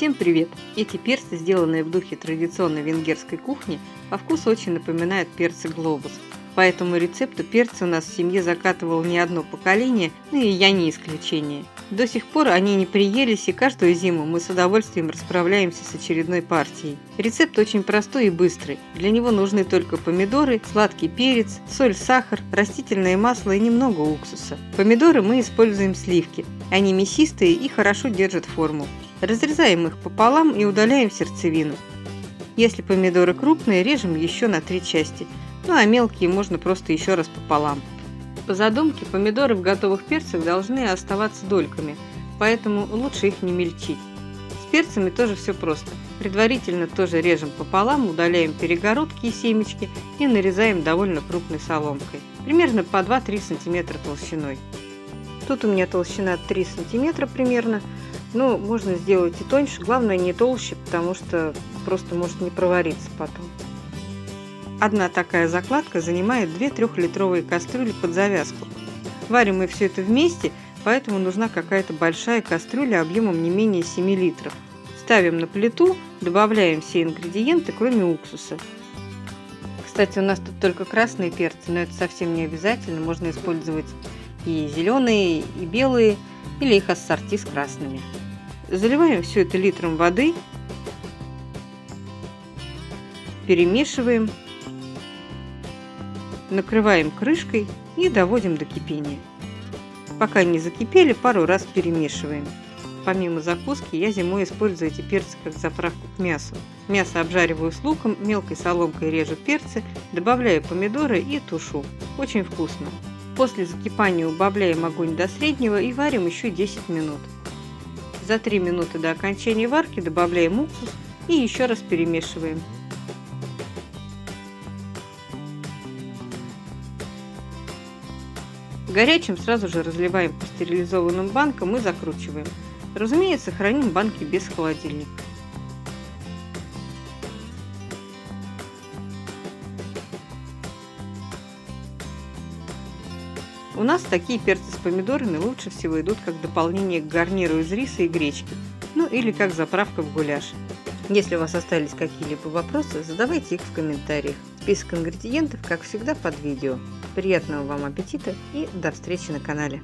Всем привет! Эти перцы, сделанные в духе традиционной венгерской кухни, по вкусу очень напоминают перцы глобус. По этому рецепту перцы у нас в семье закатывал не одно поколение, ну и я не исключение. До сих пор они не приелись, и каждую зиму мы с удовольствием расправляемся с очередной партией. Рецепт очень простой и быстрый. Для него нужны только помидоры, сладкий перец, соль, сахар, растительное масло и немного уксуса. Помидоры мы используем сливки. Они мясистые и хорошо держат форму. Разрезаем их пополам и удаляем сердцевину. Если помидоры крупные, режем еще на три части, ну а мелкие можно просто еще раз пополам. По задумке, помидоры в готовых перцах должны оставаться дольками, поэтому лучше их не мельчить. С перцами тоже все просто. Предварительно тоже режем пополам, удаляем перегородки и семечки и нарезаем довольно крупной соломкой, примерно по 2-3 см толщиной. Тут у меня толщина 3 см примерно, ну, можно сделать и тоньше, главное не толще, потому что просто может не провариться потом. Одна такая закладка занимает 2 трехлитровые кастрюли под завязку. Варим мы все это вместе, поэтому нужна какая-то большая кастрюля объемом не менее 7 литров. Ставим на плиту, добавляем все ингредиенты, кроме уксуса. Кстати, у нас тут только красные перцы, но это совсем не обязательно. Можно использовать и зеленые, и белые, или их ассорти с красными. Заливаем все это литром воды, перемешиваем, накрываем крышкой и доводим до кипения. Пока не закипели, пару раз перемешиваем. Помимо закуски, я зимой использую эти перцы как заправку к мясу. Мясо обжариваю с луком, мелкой соломкой режу перцы, добавляю помидоры и тушу. Очень вкусно. После закипания убавляем огонь до среднего и варим еще 10 минут. За 3 минуты до окончания варки добавляем уксус и еще раз перемешиваем. Горячим сразу же разливаем по стерилизованным банкам и закручиваем. Разумеется, храним банки без холодильника. У нас такие перцы с помидорами лучше всего идут как дополнение к гарниру из риса и гречки, ну или как заправка в гуляш. Если у вас остались какие-либо вопросы, задавайте их в комментариях. Список ингредиентов, как всегда, под видео. Приятного вам аппетита и до встречи на канале.